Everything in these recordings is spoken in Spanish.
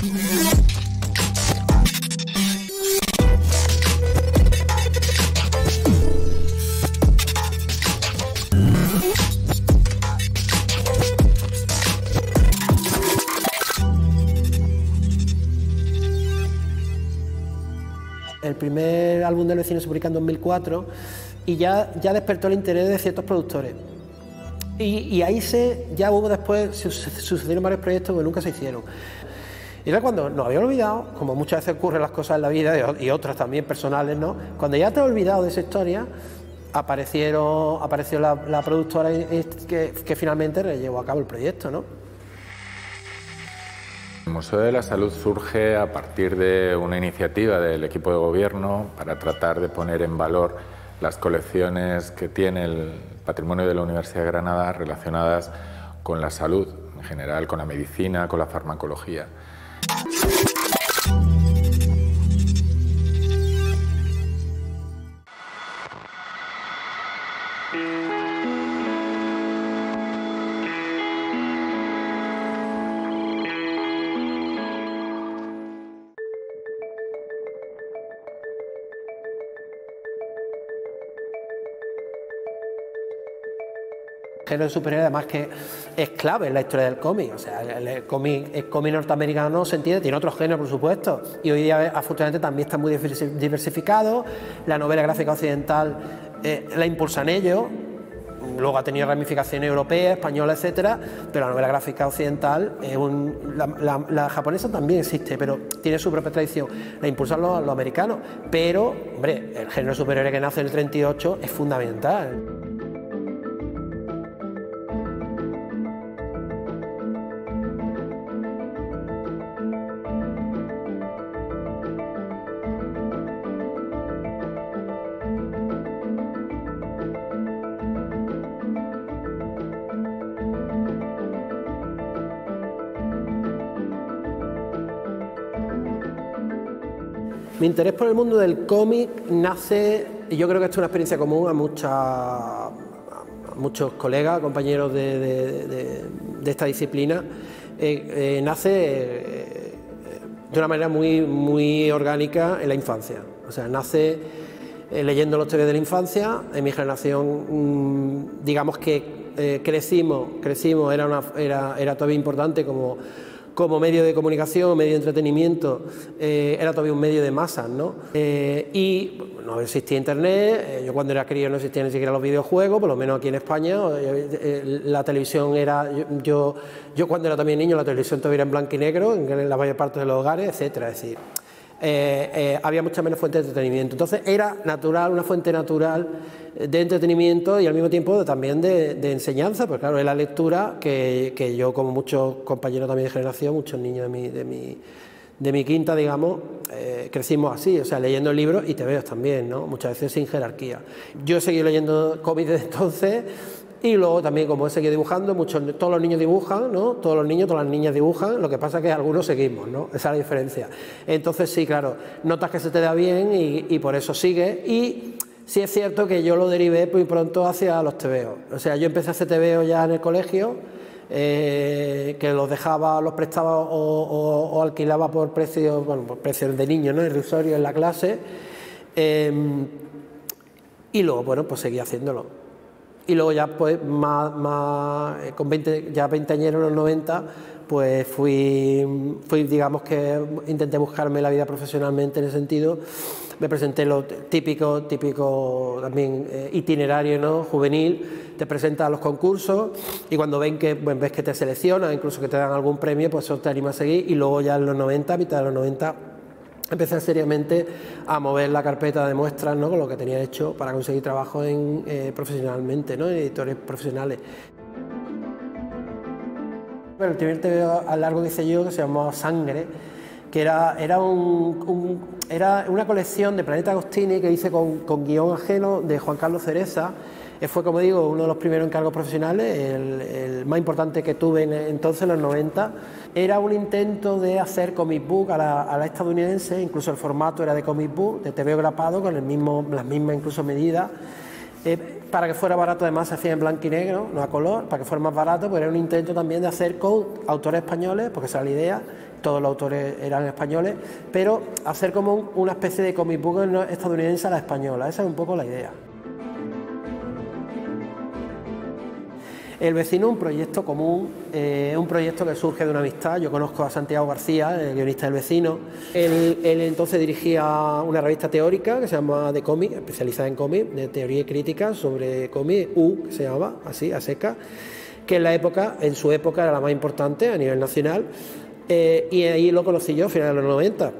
El primer álbum del vecino se publica en 2004 y ya, ya despertó el interés de ciertos productores. Y, ahí se, ya hubo después, sucedieron varios proyectos que nunca se hicieron. Y era cuando nos había olvidado, como muchas veces ocurren las cosas en la vida y otras también personales, ¿no? Cuando ya te has olvidado de esa historia, aparecieron, apareció la, productora que, que finalmente llevó a cabo el proyecto, ¿no? El Museo de la Salud surge a partir de una iniciativa del equipo de gobierno para tratar de poner en valor las colecciones que tiene el patrimonio de la Universidad de Granada relacionadas con la salud, en general con la medicina, con la farmacología. Yeah. Género superior además que es clave en la historia del cómic. O sea, el cómic, el cómic norteamericano se entiende, tiene otros géneros, por supuesto, y hoy día afortunadamente también está muy diversificado. La novela gráfica occidental eh, la impulsan ellos. Luego ha tenido ramificaciones europeas, españolas, etcétera, pero la novela gráfica occidental es un, la, japonesa también existe, pero tiene su propia tradición. La impulsan los, los americanos, pero, hombre, el género superior que nace en el 38 es fundamental. Mi interés por el mundo del cómic nace, y yo creo que esto es una experiencia común a, muchos colegas, compañeros de, esta disciplina, eh, eh, nace eh, de una manera muy, orgánica en la infancia. O sea, nace leyendo los TV de la infancia. En mi generación, mm, digamos que crecimos, crecimos, era, una, era, era todavía importante como como medio de comunicación, medio de entretenimiento, eh, era todavía un medio de masas, ¿no? Eh, y no existía internet, eh, yo cuando era crío no existían ni siquiera los videojuegos, por lo menos aquí en España, la televisión era, yo, yo, cuando era también niño la televisión todavía era en blanco y negro, en la mayor parte de los hogares, etcétera, es decir, había muchas menos fuentes de entretenimiento. Entonces era natural, una fuente natural de entretenimiento y al mismo tiempo también de, enseñanza, pues claro, es la lectura que, yo, como muchos compañeros también de generación, muchos niños de mi, de mi, de mi quinta, digamos, eh, crecimos así, o sea, leyendo libros y te veo también, ¿no? Muchas veces sin jerarquía. Yo he seguido leyendo cómics desde entonces y luego también, como he seguido dibujando, muchos, todos los niños dibujan, ¿no? Todos los niños, todas las niñas dibujan, lo que pasa es que algunos seguimos, ¿no? Esa es la diferencia. Entonces, sí, claro, notas que se te da bien y, y por eso sigue y sí es cierto que yo lo derivé muy pronto hacia los tebeos. O sea, yo empecé a hacer tebeos ya en el colegio, eh, que los dejaba, los prestaba o, alquilaba por precios, bueno, por precios de niño, ¿no? Irrisorio en la clase. Em, y luego, bueno, pues seguí haciéndolo. Y luego ya, pues, más, más eh, con 20, ya 20 años en los 90, pues fui, fui, digamos que intenté buscarme la vida profesionalmente en ese sentido me presenté lo típico, típico también eh, itinerario ¿no? juvenil, te presentas a los concursos y cuando ven que, ves que te seleccionan, incluso que te dan algún premio, pues eso te anima a seguir y luego ya en los 90, a mitad de los 90, empecé seriamente a mover la carpeta de muestras ¿no? con lo que tenía hecho para conseguir trabajo eh, profesionalmente, ¿no? en editores profesionales. Bueno, el primer TV a largo que hice yo, que se llamaba Sangre, que era, era, un, era una colección de Planeta Agostini que hice con, con guion ajeno de Juan Carlos Cereza. Fue, como digo, uno de los primeros encargos profesionales, el, más importante que tuve en, entonces, en los 90. Era un intento de hacer comic book a la, estadounidense, incluso el formato era de comic book, de TV grapado, con las mismas incluso medidas. Eh, para que fuera barato además se hacía en blanco y negro, no a color, para que fuera más barato, pues era un intento también de hacer con autores españoles, porque esa era la idea, todos los autores eran españoles, pero hacer como una especie de comic book estadounidense a la española, esa es un poco la idea. El vecino un proyecto común, eh, un proyecto que surge de una amistad. Yo conozco a Santiago García, el guionista del vecino. Él, entonces dirigía una revista teórica que se llama The Comic, especializada en cómic, de teoría y crítica sobre cómic, U, que se llamaba, así, a seca, que en la época, en su época era la más importante a nivel nacional. Eh, y ahí lo conocí yo a finales de los 90.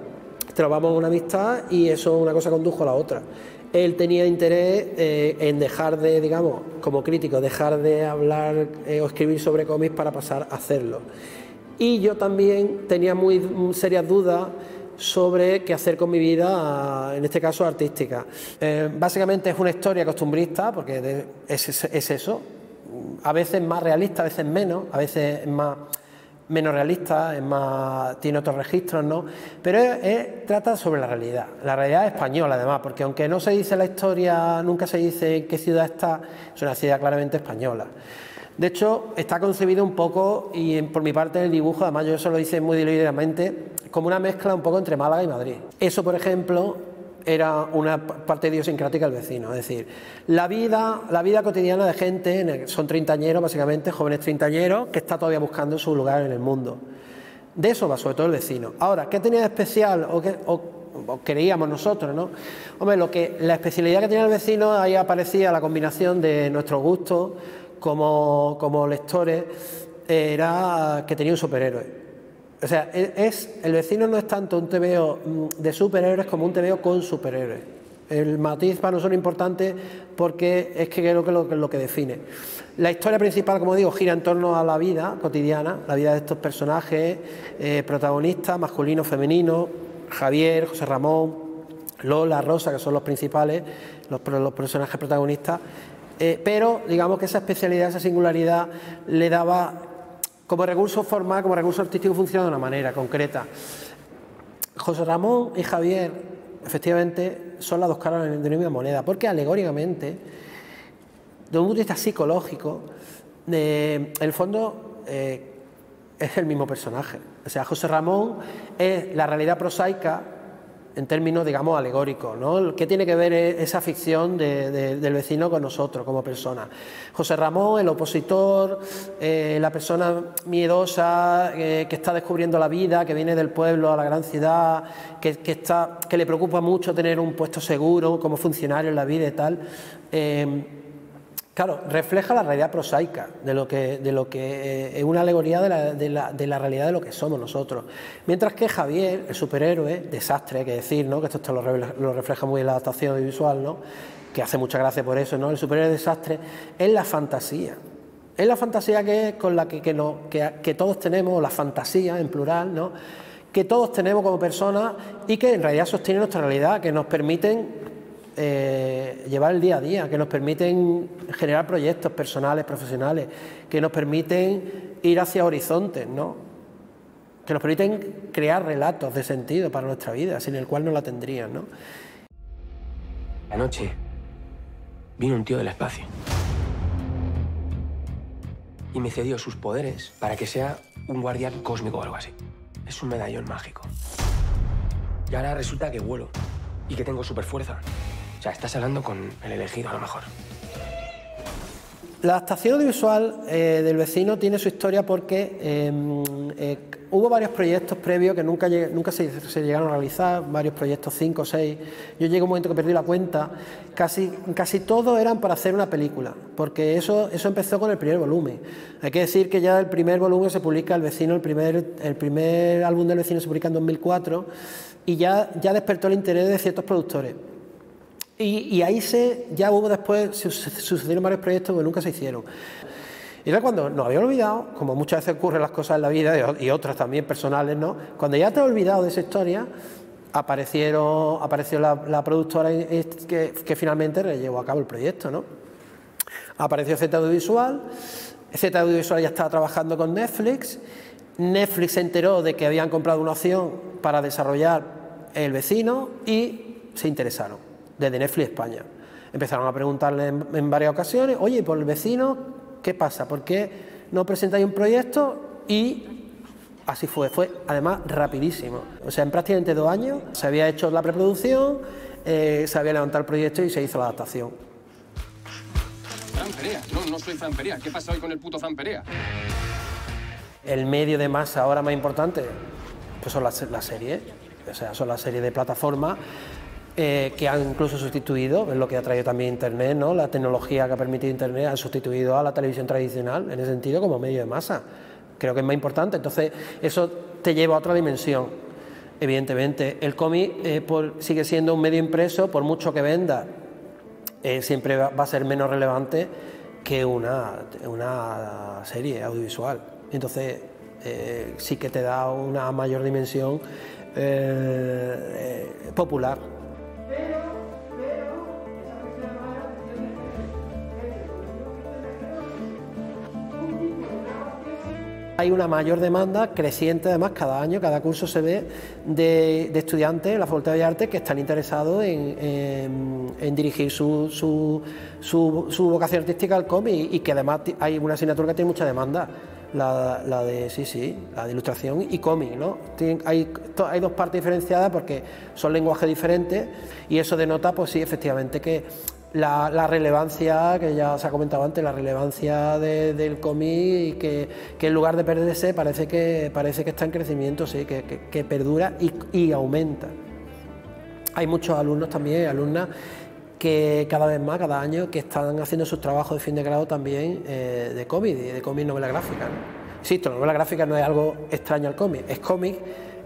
Trabamos una amistad y eso una cosa condujo a la otra él tenía interés eh, en dejar de, digamos, como crítico, dejar de hablar eh, o escribir sobre cómics para pasar a hacerlo. Y yo también tenía muy serias dudas sobre qué hacer con mi vida, en este caso artística. Eh, básicamente es una historia costumbrista, porque es, es eso, a veces más realista, a veces menos, a veces más menos realista, es más, tiene otros registros, ¿no? Pero trata sobre la realidad, la realidad española además, porque aunque no se dice la historia, nunca se dice en qué ciudad está, es una ciudad claramente española. De hecho, está concebido un poco, y por mi parte el dibujo, además yo eso lo hice muy deliberadamente, como una mezcla un poco entre Málaga y Madrid. Eso, por ejemplo, era una parte idiosincrática del vecino. Es decir, la vida, la vida cotidiana de gente, son treintañeros básicamente, jóvenes treintañeros, que está todavía buscando su lugar en el mundo. De eso va sobre todo el vecino. Ahora, ¿qué tenía de especial o, qué, creíamos nosotros? ¿no? Hombre, lo que, la especialidad que tenía el vecino, ahí aparecía la combinación de nuestros gustos como, como lectores, era que tenía un superhéroe. O sea, e, es, el vecino no es tanto un TVO mm, de superhéroes como un TVO con superhéroes. El matiz para nosotros es importante porque es que creo que es lo, que define. La historia principal, como digo, gira en torno a la vida cotidiana, la vida de estos personajes, eh, protagonistas, masculinos, femeninos, Javier, José Ramón, Lola, Rosa, que son los principales, los, personajes protagonistas. Eh, pero digamos que esa especialidad, esa singularidad le daba como recurso formal, como recurso artístico funciona de una manera concreta. José Ramón y Javier, efectivamente, son las dos caras de una misma moneda, porque alegóricamente, de un punto de vista psicológico, el fondo eh, es el mismo personaje. O sea, José Ramón es la realidad prosaica en términos, digamos, alegóricos. ¿no? ¿Qué tiene que ver esa ficción del vecino con nosotros como persona? José Ramón, el opositor, eh, la persona miedosa eh, que está descubriendo la vida, que viene del pueblo a la gran ciudad, que, está, que le preocupa mucho tener un puesto seguro como funcionario en la vida y tal. Eh, Claro, refleja la realidad prosaica de lo que, de lo que eh, es una alegoría de la, de, la, de la, realidad de lo que somos nosotros. Mientras que Javier, el superhéroe, desastre, hay que decir, ¿no? que esto, lo, refleja muy en la adaptación visual, ¿no? que hace mucha gracia por eso, ¿no? el superhéroe desastre, es la fantasía. Es la fantasía que, con la que, que, no, que, todos tenemos, la fantasía en plural, ¿no? que todos tenemos como personas y que en realidad sostiene nuestra realidad, que nos permiten eh, llevar el día a día, que nos permiten generar proyectos personales, profesionales, que nos permiten ir hacia horizontes, ¿no? que nos permiten crear relatos de sentido para nuestra vida, sin el cual no la tendrían. ¿no? Anoche vino un tío del espacio y me cedió sus poderes para que sea un guardián cósmico o algo así. Es un medallón mágico. Y ahora resulta que vuelo y que tengo super fuerza. Sea, estás hablando con el elegido a lo mejor. La adaptación audiovisual eh, del vecino tiene su historia porque em, eh, hubo varios proyectos previos que nunca, nunca se, llegaron a realizar, varios proyectos, cinco o seis. Yo llegué a un momento que perdí la cuenta. Casi, casi todos eran para hacer una película, porque eso, eso empezó con el primer volumen. Hay que decir que ya el primer volumen se publica, el vecino, el primer, el primer álbum del vecino se publica en 2004 y ya, ya despertó el interés de ciertos productores. Y, ahí se, ya hubo después, sucedieron varios proyectos que nunca se hicieron. Y era cuando nos había olvidado, como muchas veces ocurren las cosas en la vida y otras también personales, ¿no? Cuando ya te has olvidado de esa historia, aparecieron, apareció la, productora que, que, finalmente llevó a cabo el proyecto, ¿no? Apareció Z Audiovisual, Z Audiovisual ya estaba trabajando con Netflix, Netflix se enteró de que habían comprado una opción para desarrollar El vecino y se interesaron desde Netflix España. Empezaron a preguntarle en, varias ocasiones, oye, por el vecino, ¿qué pasa? ¿Por qué no presentáis un proyecto? Y así fue, fue además rapidísimo. O sea, en prácticamente dos años se había hecho la preproducción, eh, se había levantado el proyecto y se hizo la adaptación. Fran Perea, no, no soy Fran Perea. ¿Qué pasa hoy con el puto Fran Perea? El medio de masa ahora más importante pues son las, las series, o sea, son las series de plataformas eh, que han incluso sustituido, es lo que ha traído también Internet, ¿no? la tecnología que ha permitido Internet ha sustituido a la televisión tradicional en ese sentido como medio de masa. Creo que es más importante, entonces eso te lleva a otra dimensión. Evidentemente, el cómic eh, sigue siendo un medio impreso, por mucho que venda, eh, siempre va, a ser menos relevante que una, una serie audiovisual. Entonces, sí que te da una mayor dimensión popular. Hay una mayor demanda creciente, además, cada año, cada curso se ve de, estudiantes en la Facultad de Artes que están interesados en, dirigir su, su, vocación artística al cómic y que además hay una asignatura que tiene mucha demanda. La, de sí sí la de ilustración y cómic no hay, hay dos partes diferenciadas porque son lenguajes diferentes y eso denota pues sí efectivamente que la, relevancia, que ya se ha comentado antes, la relevancia del cómic y que, en lugar de perderse parece que, parece que está en crecimiento, sí, que, perdura y, aumenta. Hay muchos alumnos también, alumnas, que cada vez más, cada año, que están haciendo sus trabajos de fin de grado también eh, de cómic, de cómic novela gráfica. ¿no? Insisto, la novela gráfica no es algo extraño al cómic, es cómic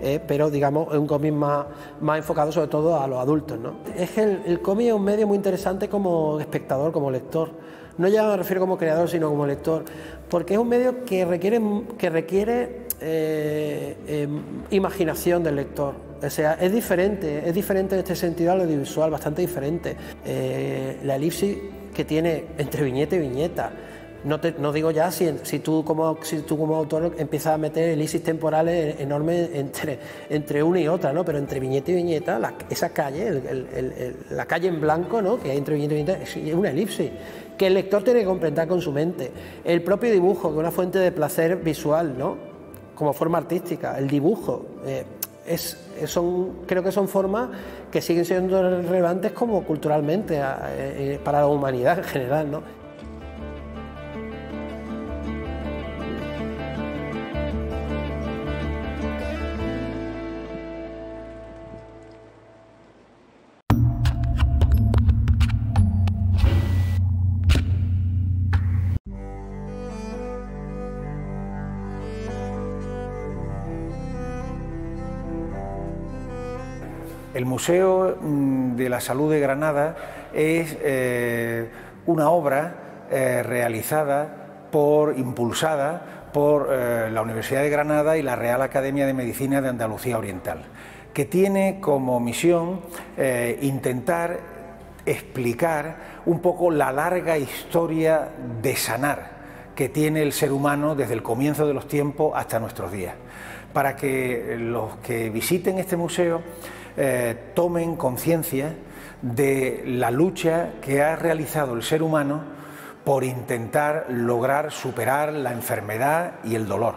eh, pero digamos es un cómic más, más enfocado sobre todo a los adultos. ¿no? Es que el, cómic es un medio muy interesante como espectador, como lector. No ya me refiero como creador, sino como lector, porque es un medio que requiere, que requiere eh, em, imaginación del lector. O sea, es diferente, es diferente en este sentido al audiovisual, bastante diferente. Eh, la elipsis que tiene entre viñeta y viñeta, no, te, no digo ya si, si, tú como, si tú como autor empiezas a meter elisis temporales enormes entre, entre una y otra, ¿no? pero entre viñeta y viñeta, esa calle, la calle en blanco, ¿no? que hay entre viñeta y viñeta, es una elipsis que el lector tiene que comprender con su mente. El propio dibujo, que es una fuente de placer visual, ¿no? Como forma artística, el dibujo. Eh, es, son, creo que son formas que siguen siendo relevantes como culturalmente eh, eh, para la humanidad en general. ¿no? El Museo mm, de la Salud de Granada es eh, una obra eh, realizada por, impulsada por eh, la Universidad de Granada y la Real Academia de Medicina de Andalucía Oriental, que tiene como misión intentar explicar un poco la larga historia de sanar que tiene el ser humano desde el comienzo de los tiempos hasta nuestros días, para que los que visiten este museo eh, tomen conciencia de la lucha que ha realizado el ser humano por intentar lograr superar la enfermedad y el dolor.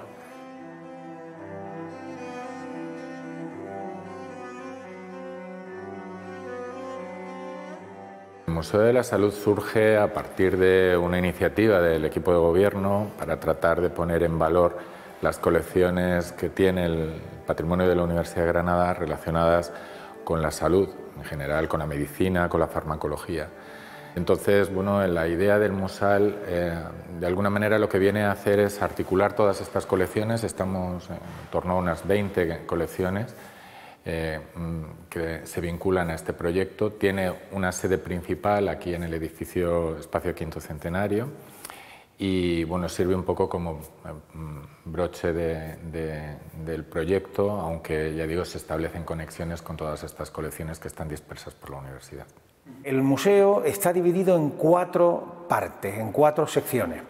El Museo de la Salud surge a partir de una iniciativa del equipo de gobierno para tratar de poner en valor las colecciones que tiene el patrimonio de la Universidad de Granada relacionadas con la salud en general, con la medicina, con la farmacología. Entonces, bueno, la idea del MUSAL, eh, de alguna manera lo que viene a hacer es articular todas estas colecciones, estamos en torno a unas 20 colecciones eh, mm, que se vinculan a este proyecto. Tiene una sede principal aquí en el edificio Espacio Quinto Centenario y bueno, sirve un poco como mm, broche del proyecto, aunque ya digo, se establecen conexiones con todas estas colecciones que están dispersas por la universidad. El museo está dividido en cuatro partes, en cuatro secciones.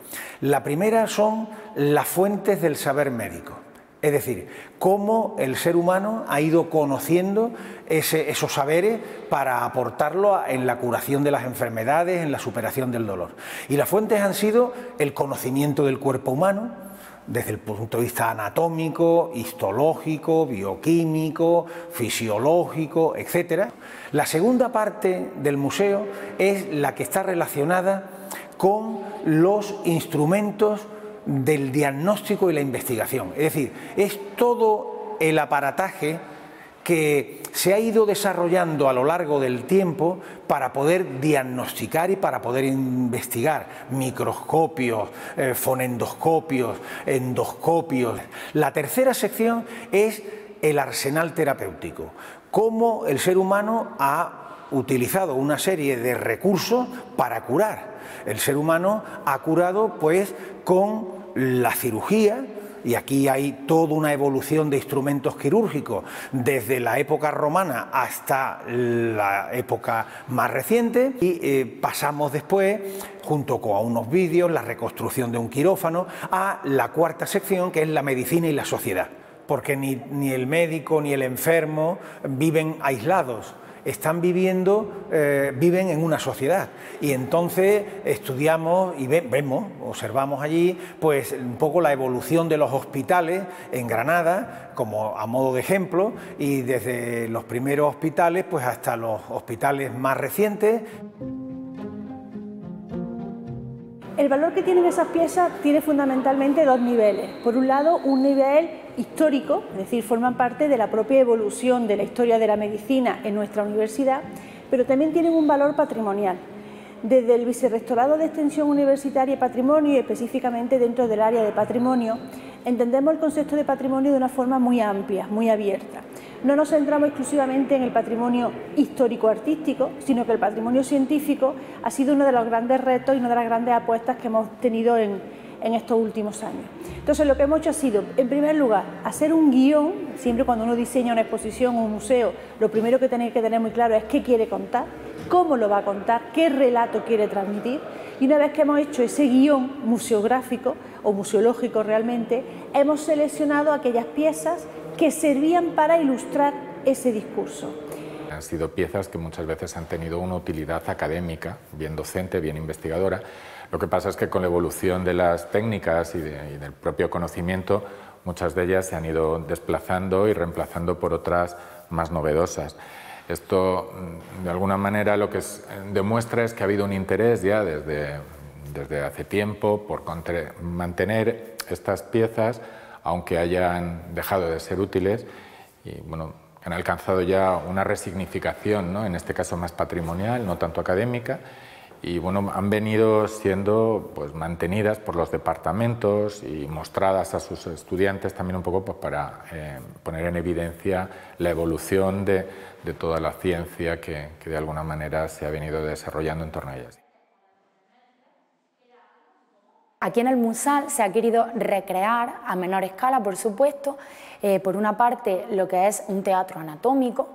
La primera son las fuentes del saber médico. Es decir, cómo el ser humano ha ido conociendo esos saberes para aportarlo en la curación de las enfermedades, en la superación del dolor. Y las fuentes han sido el conocimiento del cuerpo humano, desde el punto de vista anatómico, histológico, bioquímico, fisiológico, etc. La segunda parte del museo es la que está relacionada con los instrumentos del diagnóstico y la investigación. Es decir, es todo el aparataje que se ha ido desarrollando a lo largo del tiempo para poder diagnosticar y para poder investigar microscopios, eh, fonendoscopios, endoscopios. La tercera sección es el arsenal terapéutico, cómo el ser humano ha utilizado una serie de recursos para curar. El ser humano ha curado pues con la cirugía, y aquí hay toda una evolución de instrumentos quirúrgicos desde la época romana hasta la época más reciente y eh, pasamos después, junto con unos vídeos, la reconstrucción de un quirófano, a la cuarta sección que es la medicina y la sociedad, porque ni el médico ni el enfermo viven aislados están viviendo, eh, viven en una sociedad. Y entonces estudiamos y vemos, observamos allí, pues un poco la evolución de los hospitales en Granada, como a modo de ejemplo, y desde los primeros hospitales, pues hasta los hospitales más recientes. El valor que tienen esas piezas tiene fundamentalmente dos niveles. Por un lado, un nivel histórico, es decir, forman parte de la propia evolución de la historia de la medicina en nuestra universidad, pero también tienen un valor patrimonial. Desde el Vicerrectorado de Extensión Universitaria y Patrimonio, y específicamente dentro del área de patrimonio, entendemos el concepto de patrimonio de una forma muy amplia, muy abierta. No nos centramos exclusivamente en el patrimonio histórico-artístico, sino que el patrimonio científico ha sido uno de los grandes retos y una de las grandes apuestas que hemos tenido en, en estos últimos años. Entonces lo que hemos hecho ha sido, en primer lugar, hacer un guion, siempre cuando uno diseña una exposición o un museo, lo primero que tiene que tener muy claro es qué quiere contar, cómo lo va a contar, qué relato quiere transmitir, y una vez que hemos hecho ese guion museográfico o museológico realmente, hemos seleccionado aquellas piezas que servían para ilustrar ese discurso. Han sido piezas que muchas veces han tenido una utilidad académica, bien docente, bien investigadora, lo que pasa es que con la evolución de las técnicas y, del propio conocimiento, muchas de ellas se han ido desplazando y reemplazando por otras más novedosas. Esto, mm, de alguna manera, lo que demuestra es que ha habido un interés ya desde, desde hace tiempo por mantener estas piezas, aunque hayan dejado de ser útiles, y bueno, han alcanzado ya una resignificación, ¿no? en este caso más patrimonial, no tanto académica, y bueno, han venido siendo pues, mantenidas por los departamentos y mostradas a sus estudiantes también un poco pues, para eh, poner en evidencia la evolución de, de toda la ciencia que, que, de alguna manera se ha venido desarrollando en torno a ellas. Aquí en el Musal se ha querido recrear a menor escala, por supuesto, eh, por una parte lo que es un teatro anatómico,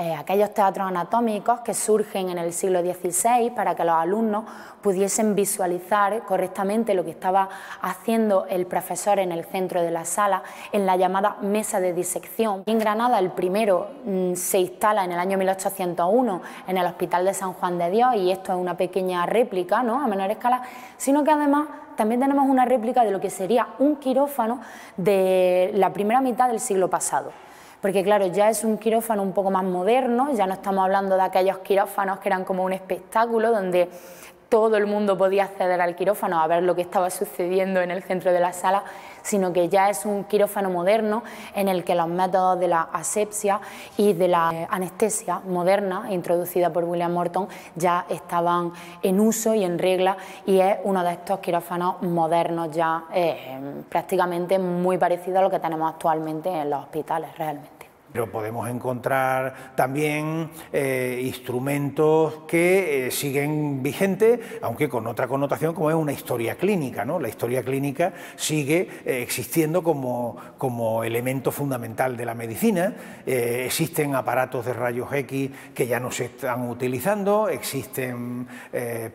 eh, aquellos teatros anatómicos que surgen en el siglo XVI para que los alumnos pudiesen visualizar correctamente lo que estaba haciendo el profesor en el centro de la sala en la llamada mesa de disección. En Granada el primero mm, se instala en el año 1801 en el Hospital de San Juan de Dios y esto es una pequeña réplica ¿no? a menor escala, sino que además también tenemos una réplica de lo que sería un quirófano de la primera mitad del siglo pasado porque claro, ya es un quirófano un poco más moderno, ya no estamos hablando de aquellos quirófanos que eran como un espectáculo donde todo el mundo podía acceder al quirófano a ver lo que estaba sucediendo en el centro de la sala, sino que ya es un quirófano moderno en el que los métodos de la asepsia y de la anestesia moderna, introducida por William Morton, ya estaban en uso y en regla y es uno de estos quirófanos modernos ya eh, prácticamente muy parecido a lo que tenemos actualmente en los hospitales realmente. Pero podemos encontrar también eh, instrumentos que eh, siguen vigentes, aunque con otra connotación como es una historia clínica. ¿no? La historia clínica sigue eh, existiendo como, como, elemento fundamental de la medicina. existen aparatos de rayos X que ya no se están utilizando, existen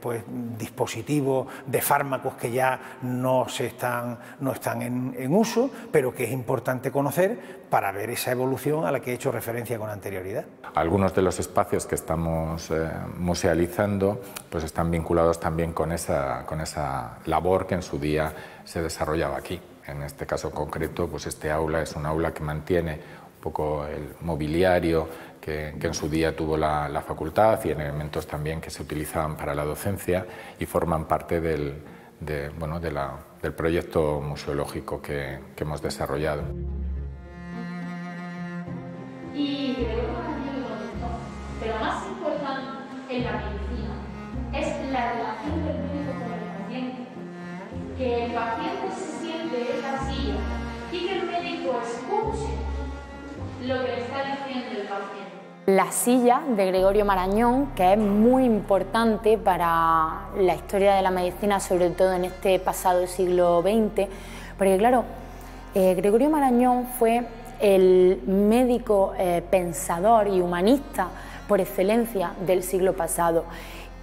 pues, dispositivos de fármacos que ya no, se están, no están en, en uso, pero que es importante conocer para ver esa evolución a la que he hecho referencia con anterioridad. Algunos de los espacios que estamos eh, musealizando pues están vinculados también con esa, con esa labor que en su día se desarrollaba aquí. En este caso concreto, pues este aula es un aula que mantiene un poco el mobiliario que, en su día tuvo la, facultad y en elementos también que se utilizaban para la docencia y forman parte del, bueno, del proyecto museológico que hemos desarrollado. La medicina es la relación del médico con el paciente. Que el paciente se siente en la silla y que el médico escuche lo que le está diciendo el paciente. La silla de Gregorio Marañón, que es muy importante para la historia de la medicina, sobre todo en este pasado siglo XX, porque claro, eh, Gregorio Marañón fue el médico eh, pensador y humanista por excelencia del siglo pasado.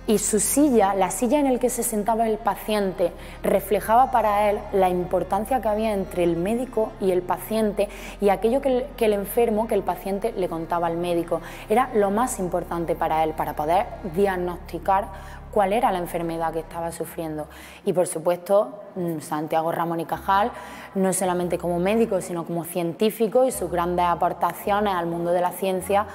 Y su silla, la silla en la que se sentaba el paciente, reflejaba para él la importancia que había entre el médico y el paciente y aquello que el, enfermo, que el paciente le contaba al médico. Era lo más importante para él, para poder diagnosticar cuál era la enfermedad que estaba sufriendo. Y por supuesto, mm, Santiago Ramón y Cajal, no solamente como médico, sino como científico y sus grandes aportaciones al mundo de la ciencia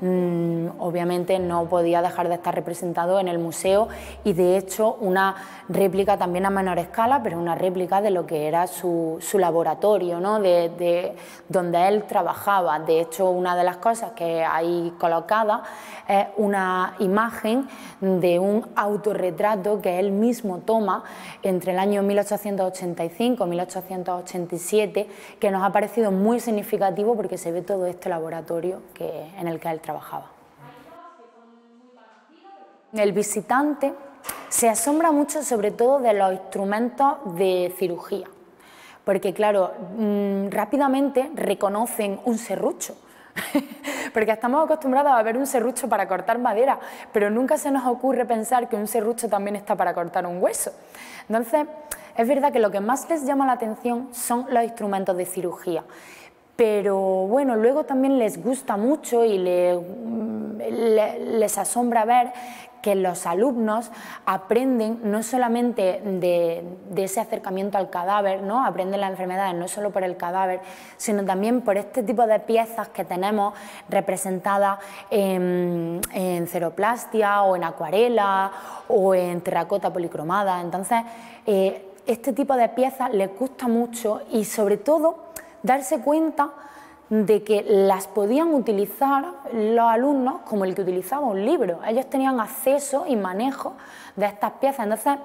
obviamente no podía dejar de estar representado en el museo y de hecho una réplica también a menor escala, pero una réplica de lo que era su, laboratorio, ¿no? de, donde él trabajaba. De hecho, una de las cosas que hay colocada es una imagen de un autorretrato que él mismo toma entre el año 1885 y 1887, que nos ha parecido muy significativo porque se ve todo este laboratorio que, en el que él trabajaba. El visitante se asombra mucho sobre todo de los instrumentos de cirugía, porque claro, mm, rápidamente reconocen un serrucho, porque estamos acostumbrados a ver un serrucho para cortar madera, pero nunca se nos ocurre pensar que un serrucho también está para cortar un hueso. Entonces, es verdad que lo que más les llama la atención son los instrumentos de cirugía pero bueno, luego también les gusta mucho y les asombra ver que los alumnos aprenden no solamente de, ese acercamiento al cadáver, ¿no? aprenden las enfermedades no solo por el cadáver, sino también por este tipo de piezas que tenemos representadas en, ceroplastia o en acuarela o en terracota policromada. Entonces, eh, este tipo de piezas les gusta mucho y sobre todo darse cuenta de que las podían utilizar los alumnos como el que utilizaba un libro. Ellos tenían acceso y manejo de estas piezas. Entonces,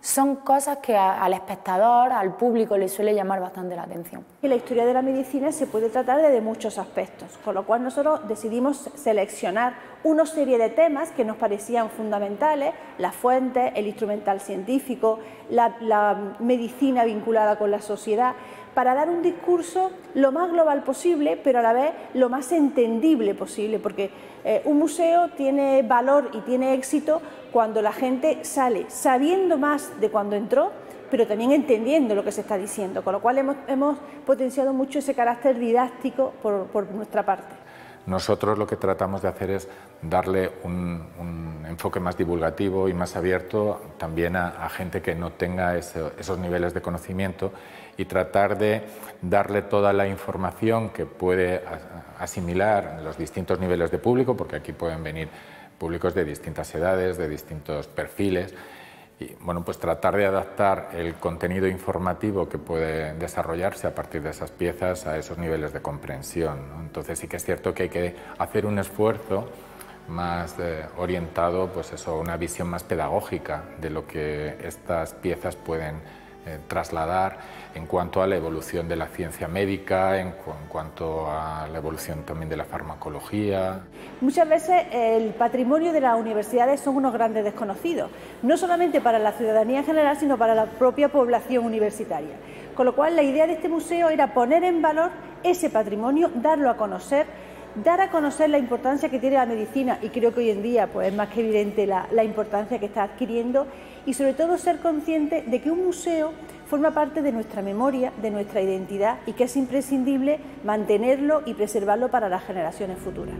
son cosas que al espectador, al público, le suele llamar bastante la atención. Y la historia de la medicina se puede tratar desde muchos aspectos, con lo cual nosotros decidimos seleccionar una serie de temas que nos parecían fundamentales, la fuente, el instrumental científico, la medicina vinculada con la sociedad, para dar un discurso lo más global posible, pero a la vez lo más entendible posible, porque eh, un museo tiene valor y tiene éxito cuando la gente sale sabiendo más de cuando entró, pero también entendiendo lo que se está diciendo, con lo cual hemos, potenciado mucho ese carácter didáctico por, nuestra parte. Nosotros lo que tratamos de hacer es darle un, enfoque más divulgativo y más abierto también a, gente que no tenga esos niveles de conocimiento y tratar de darle toda la información que puede asimilar los distintos niveles de público, porque aquí pueden venir públicos de distintas edades, de distintos perfiles, y bueno, pues tratar de adaptar el contenido informativo que puede desarrollarse a partir de esas piezas a esos niveles de comprensión. Entonces sí que es cierto que hay que hacer un esfuerzo más eh, orientado, pues eso, una visión más pedagógica de lo que estas piezas pueden trasladar en cuanto a la evolución de la ciencia médica, en, cuanto a la evolución también de la farmacología. Muchas veces el patrimonio de las universidades son unos grandes desconocidos, no solamente para la ciudadanía en general, sino para la propia población universitaria. Con lo cual la idea de este museo era poner en valor ese patrimonio, darlo a conocer dar a conocer la importancia que tiene la medicina y creo que hoy en día pues, es más que evidente la, la importancia que está adquiriendo y sobre todo ser consciente de que un museo forma parte de nuestra memoria, de nuestra identidad y que es imprescindible mantenerlo y preservarlo para las generaciones futuras.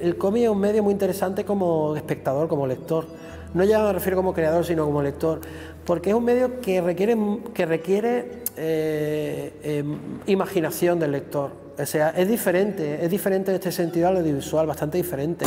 El, cómic es un medio muy interesante como espectador, como lector. No ya me refiero como creador, sino como lector, porque es un medio que requiere, que requiere eh, em, imaginación del lector. O sea, es diferente, es diferente en este sentido al audiovisual, bastante diferente.